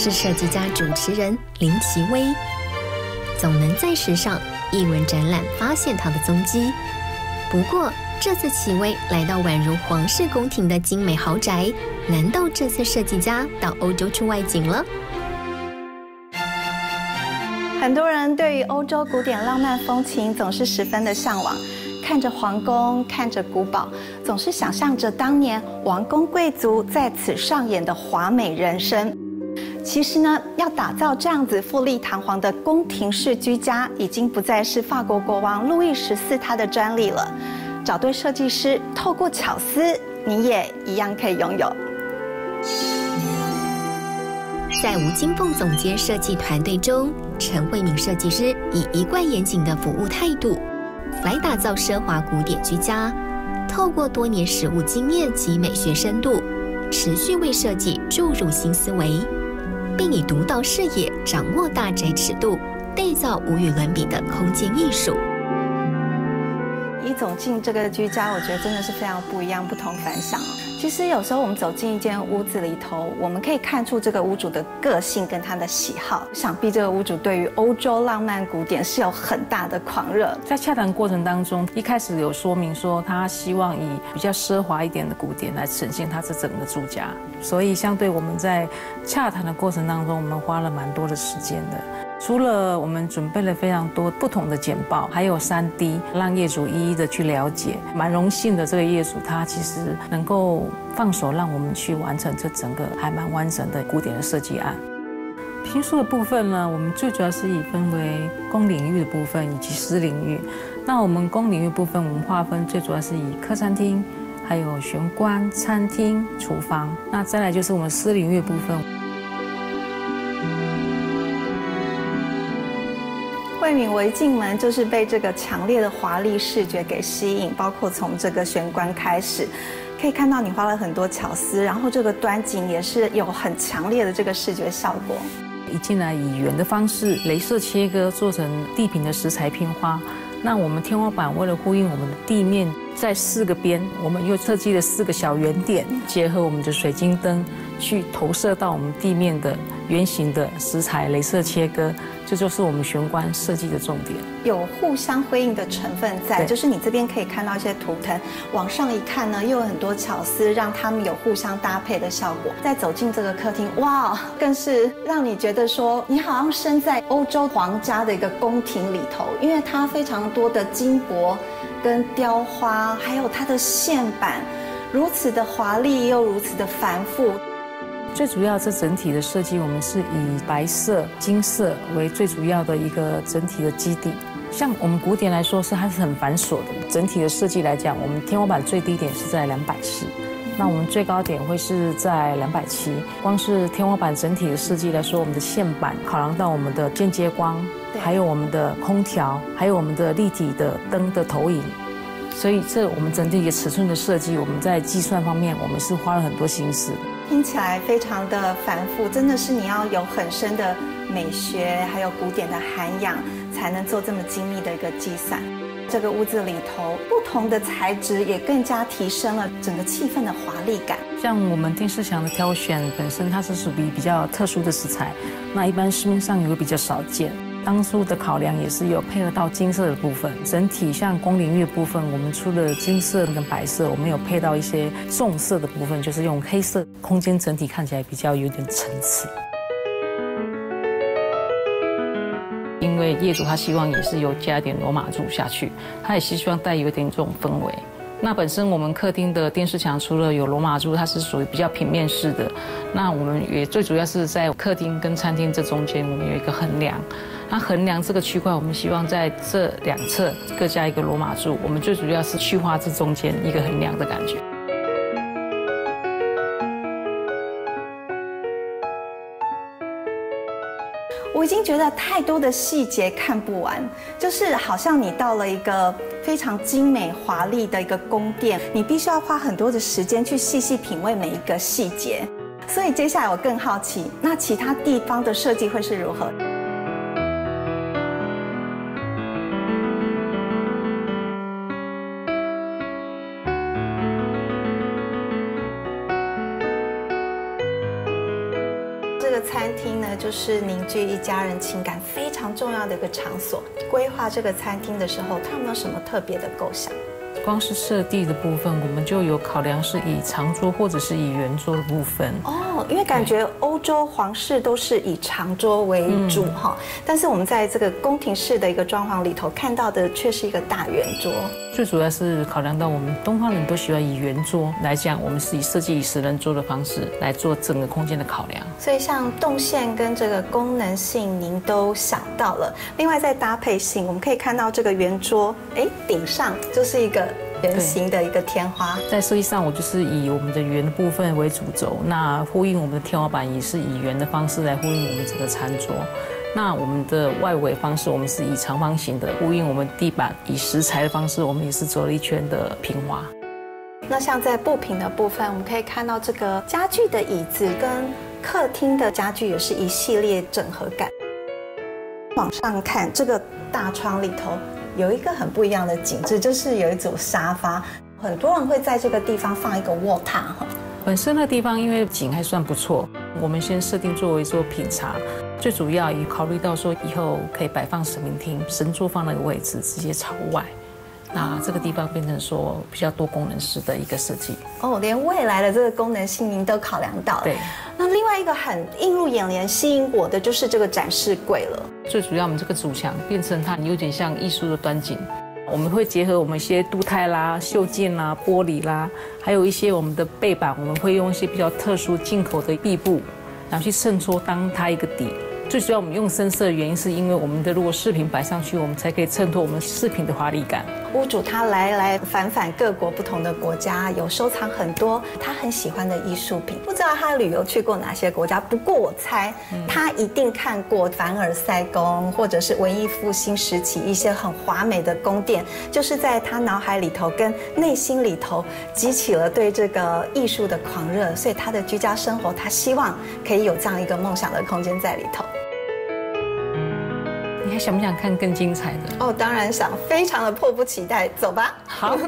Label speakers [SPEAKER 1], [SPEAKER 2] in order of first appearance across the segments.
[SPEAKER 1] 是设计家主持人林奇威，总能在时尚艺文展览发现他的踪迹。不过，这次奇威来到宛如皇室宫廷的精美豪宅，难道这次设计家到欧洲去外景了？
[SPEAKER 2] 很多人对于欧洲古典浪漫风情总是十分的向往，看着皇宫，看着古堡，总是想象着当年王公贵族在此上演的华美人生。其实呢，要打造这样子富丽堂皇的宫廷式居家，已经不再是法国国王路易十四他的专利了。找对设计师，透过巧思，你也一样可以拥有。
[SPEAKER 1] 在吴金凤总监设计团队中，陈慧敏设计师以一贯严谨的服务态度，来打造奢华古典居家。透过多年实务经验及美学深度，持续为设计注入新思维，并以独到视野掌握大宅尺度，缔造无与伦比的空间艺术。
[SPEAKER 2] 走进这个居家，我觉得真的是非常不一样、不同凡响。其实有时候我们走进一间屋子里头，我们可以看出这个屋主的个性跟他的喜好。想必这个屋主对于欧洲浪漫古典是有很大的狂热。
[SPEAKER 3] 在洽谈过程当中，一开始有说明说他希望以比较奢华一点的古典来呈现他这整个住家，所以相对我们在洽谈的过程当中，我们花了蛮多的时间的。除了我们准备了非常多不同的简报，还有三 D，让业主一一的去了解。蛮荣幸的，这个业主他其实能够放手让我们去完成这整个还蛮完整的古典的设计案。评书的部分呢，我们最主要是以分为公领域的部分以及私领域。那我们公领域部分，我们划分最主要是以客餐厅、还有玄关、餐厅、厨房。那再来就是我们私领域部分。
[SPEAKER 2] 慧敏，我一进门就是被这个强烈的华丽视觉给吸引，包括从这个玄关开始，可以看到你花了很多巧思，然后这个端景也是有很强烈的这个视觉效果。
[SPEAKER 3] 一进来以圆的方式，镭射切割做成地平的石材拼花。那我们天花板为了呼应我们的地面，在四个边，我们又设计了四个小圆点，结合我们的水晶灯，去投射到我们地面的圆形的石材镭射切割。这就是我们玄关设计的重点，
[SPEAKER 2] 有互相辉映的成分在，就是你这边可以看到一些图腾，往上一看呢，又有很多巧思，让他们有互相搭配的效果。再走进这个客厅，哇，更是让你觉得说，你好像身在欧洲皇家的一个宫廷里头，因为它非常多的金箔跟雕花，还有它的线板，如此的华丽又如此的繁复。
[SPEAKER 3] 最主要，这整体的设计，我们是以白色、金色为最主要的一个整体的基底。像我们古典来说，是它是很繁琐的。整体的设计来讲，我们天花板最低点是在两百四，那我们最高点会是在两百七。光是天花板整体的设计来说，我们的线板考量到我们的间接光，还有我们的空调，还有我们的立体的灯的投影。所以，这我们整体一个尺寸的设计，我们在计算方面，我们是花了很多心思。
[SPEAKER 2] 听起来非常的繁复，真的是你要有很深的美学，还有古典的涵养，才能做这么精密的一个计算。这个屋子里头，不同的材质也更加提升了整个气氛的华丽感。
[SPEAKER 3] 像我们电视墙的挑选本身，它是属于比较特殊的食材，那一般市面上也会比较少见。当初的考量也是有配合到金色的部分，整体像光领域部分，我们除了金色跟白色，我们有配到一些重色的部分，就是用黑色，空间整体看起来比较有点层次。因为业主他希望也是有加一点罗马柱下去，他也希望带有一点这种氛围。那本身我们客厅的电视墙除了有罗马柱，它是属于比较平面式的。那我们也最主要是在客厅跟餐厅这中间，我们有一个横梁。那横梁这个区块，我们希望在这两侧各加一个罗马柱。我们最主要是去化这中间一个横梁的感觉。
[SPEAKER 2] 我已经觉得太多的细节看不完，就是好像你到了一个非常精美华丽的一个宫殿，你必须要花很多的时间去细细品味每一个细节。所以接下来我更好奇，那其他地方的设计会是如何？就是凝聚一家人情感非常重要的一个场所。规划这个餐厅的时候，他有没有什么特别的构想？
[SPEAKER 3] 光是设计的部分，我们就有考量是以长桌或者是以圆桌的部分。
[SPEAKER 2] 哦，因为感觉欧洲皇室都是以长桌为主哈，但是我们在这个宫廷式的一个装潢里头看到的却是一个大圆桌。
[SPEAKER 3] 最主要是考量到我们东方人都喜欢以圆桌来讲，我们是以设计以十人桌的方式来做整个空间的考量。
[SPEAKER 2] 所以像动线跟这个功能性，您都想到了。另外在搭配性，我们可以看到这个圆桌，哎，顶上就是一个圆形的一个天花。
[SPEAKER 3] 在设计上，我就是以我们的圆部分为主轴，那呼应我们的天花板也是以圆的方式来呼应我们整个餐桌。那我们的外围方式，我们是以长方形的呼应我们地板，以石材的方式，我们也是走了一圈的平滑。
[SPEAKER 2] 那像在布品的部分，我们可以看到这个家具的椅子跟客厅的家具也是一系列整合感。往上看，这个大窗里头有一个很不一样的景致，就是有一组沙发，很多人会在这个地方放一个卧榻哈。
[SPEAKER 3] 本身那地方因为景还算不错，我们先设定作为做品茶，最主要也考虑到说以后可以摆放神明厅，神桌放那个位置直接朝外，那这个地方变成说比较多功能式的一个设计。
[SPEAKER 2] 哦，连未来的这个功能性您都考量到了。
[SPEAKER 3] 对。
[SPEAKER 2] 那另外一个很映入眼帘、吸引我的就是这个展示柜了。
[SPEAKER 3] 最主要我们这个主墙变成它有点像艺术的端景。我们会结合我们一些镀钛啦、锈件啦、玻璃啦，还有一些我们的背板，我们会用一些比较特殊进口的壁布，然后去衬托当它一个底。最主要我们用深色的原因，是因为我们的如果饰品摆上去，我们才可以衬托我们饰品的华丽感。
[SPEAKER 2] 屋主他来来返返各国不同的国家，有收藏很多他很喜欢的艺术品。不知道他旅游去过哪些国家，不过我猜他一定看过凡尔赛宫，或者是文艺复兴时期一些很华美的宫殿，就是在他脑海里头跟内心里头激起了对这个艺术的狂热，所以他的居家生活，他希望可以有这样一个梦想的空间在里头。
[SPEAKER 3] 你还想不想看更精彩的？
[SPEAKER 2] 哦，当然想，非常的迫不及待。走吧。
[SPEAKER 3] 好。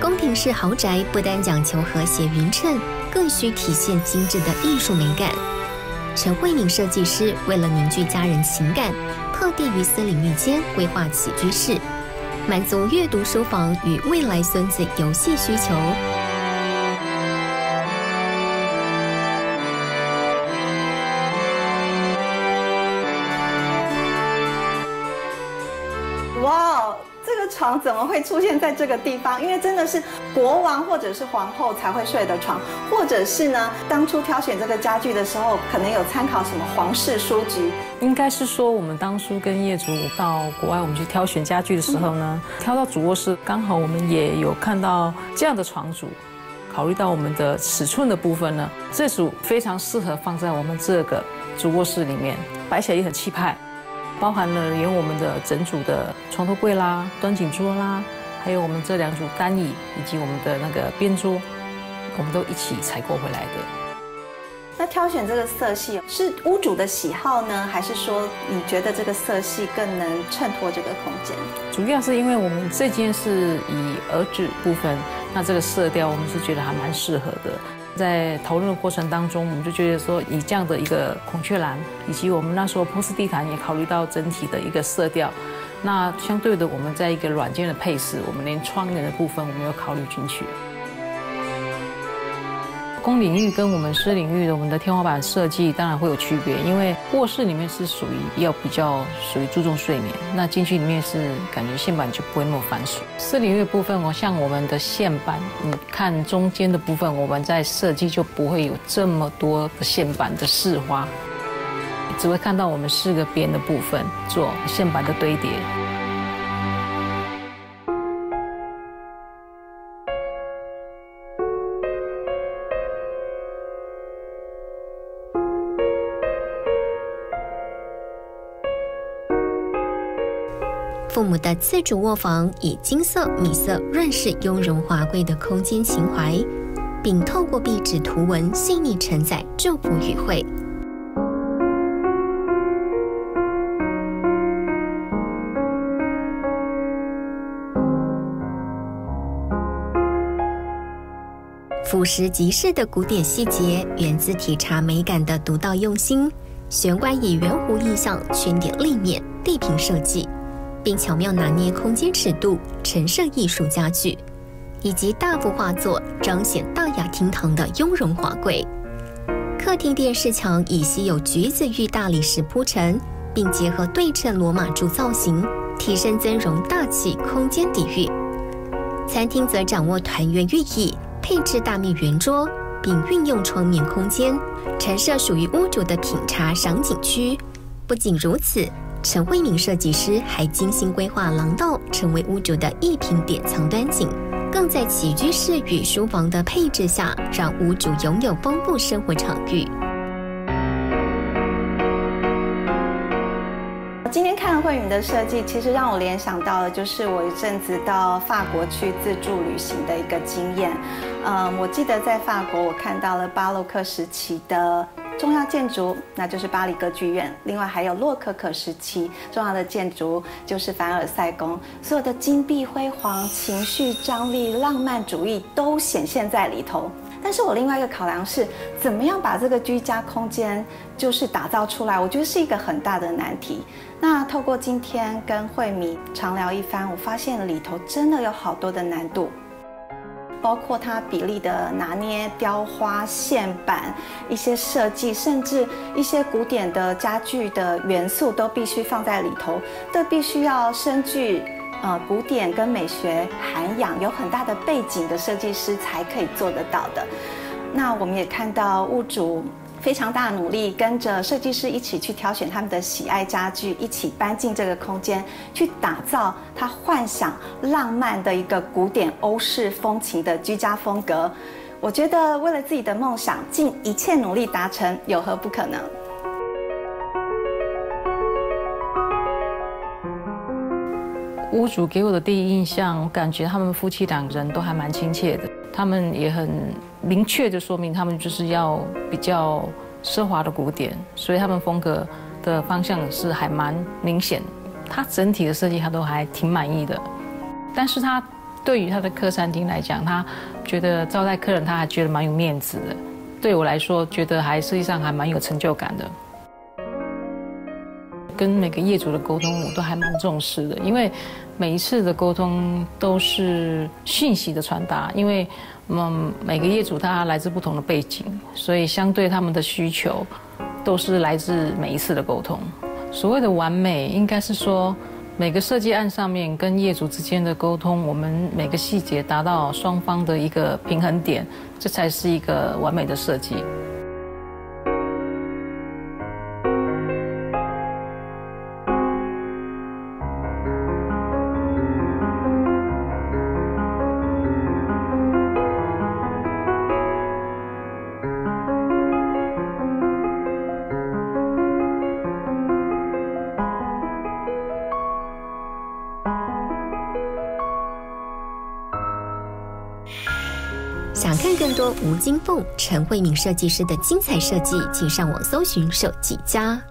[SPEAKER 1] 宫廷式豪宅不单讲求和谐匀称，更需体现精致的艺术美感。陈慧敏设计师为了凝聚家人情感，特地于私领域间规划起居室，满足阅读书房与未来孙子游戏需求。
[SPEAKER 2] 床怎么会出现在这个地方？因为真的是国王或者是皇后才会睡的床，或者是呢，当初挑选这个家具的时候，可能有参考什么皇室书籍？
[SPEAKER 3] 应该是说，我们当初跟业主到国外，我们去挑选家具的时候呢，挑到主卧室，刚好我们也有看到这样的床组，考虑到我们的尺寸的部分呢，这组非常适合放在我们这个主卧室里面，摆起来也很气派。包含了有我们的整组的床头柜啦、端景桌啦，还有我们这两组单椅以及我们的那个边桌，我们都一起采购回来的。
[SPEAKER 2] 那挑选这个色系是屋主的喜好呢，还是说你觉得这个色系更能衬托这个空间？
[SPEAKER 3] 主要是因为我们这间是以儿子部分，那这个色调我们是觉得还蛮适合的。在讨论的过程当中，我们就觉得说，以这样的一个孔雀蓝，以及我们那时候铺丝地毯也考虑到整体的一个色调，那相对的，我们在一个软件的配饰，我们连窗帘的部分，我们有考虑进去。公领域跟我们私领域的我们的天花板设计当然会有区别，因为卧室里面是属于要比较属于注重睡眠，那进去里面是感觉线板就不会那么繁琐。私领域部分我，像我们的线板，你看中间的部分，我们在设计就不会有这么多的线板的饰花，只会看到我们四个边的部分做线板的堆叠。
[SPEAKER 1] 父母的自主卧房以金色、米色润饰雍容华贵的空间情怀，并透过壁纸图文细腻承载祝福语汇。俯拾即是的古典细节，源自体察美感的独到用心。玄关以圆弧意象圈点立面、地平设计，并巧妙拿捏空间尺度，陈设艺术家具，以及大幅画作彰显大雅厅堂的雍容华贵。客厅电视墙以稀有橘子玉大理石铺陈，并结合对称罗马柱造型，提升增容大气空间底蕴。餐厅则掌握团圆寓意。配置大面圆桌，并运用窗面空间陈设属于屋主的品茶赏景区。不仅如此，陈慧敏设计师还精心规划廊道，成为屋主的一品典藏端景，更在起居室与书房的配置下，让屋主拥有丰富生活场域。
[SPEAKER 2] 今天看了慧敏的设计，其实让我联想到的就是我一阵子到法国去自助旅行的一个经验。嗯，我记得在法国，我看到了巴洛克时期的重要建筑，那就是巴黎歌剧院。另外还有洛可可时期重要的建筑，就是凡尔赛宫。所有的金碧辉煌、情绪张力、浪漫主义都显现在里头。但是我另外一个考量是，怎么样把这个居家空间就是打造出来？我觉得是一个很大的难题。那透过今天跟慧敏长聊一番，我发现里头真的有好多的难度，包括它比例的拿捏、雕花、线板、一些设计，甚至一些古典的家具的元素都必须放在里头，这必须要深具。呃，古典跟美学涵养有很大的背景的设计师才可以做得到的。那我们也看到物主非常大的努力，跟着设计师一起去挑选他们的喜爱家具，一起搬进这个空间，去打造他幻想浪漫的一个古典欧式风情的居家风格。我觉得为了自己的梦想，尽一切努力达成，有何不可能？
[SPEAKER 3] 屋主给我的第一印象，我感觉他们夫妻两人都还蛮亲切的。他们也很明确的说明，他们就是要比较奢华的古典，所以他们风格的方向是还蛮明显。他整体的设计他都还挺满意的，但是他对于他的客餐厅来讲，他觉得招待客人他还觉得蛮有面子的。对我来说，觉得还实际上还蛮有成就感的。跟每个业主的沟通，我都还蛮重视的，因为每一次的沟通都是信息的传达。因为嗯，每个业主他来自不同的背景，所以相对他们的需求都是来自每一次的沟通。所谓的完美，应该是说每个设计案上面跟业主之间的沟通，我们每个细节达到双方的一个平衡点，这才是一个完美的设计。
[SPEAKER 1] 想看更多吴金凤、陈慧敏设计师的精彩设计，请上网搜寻设计家。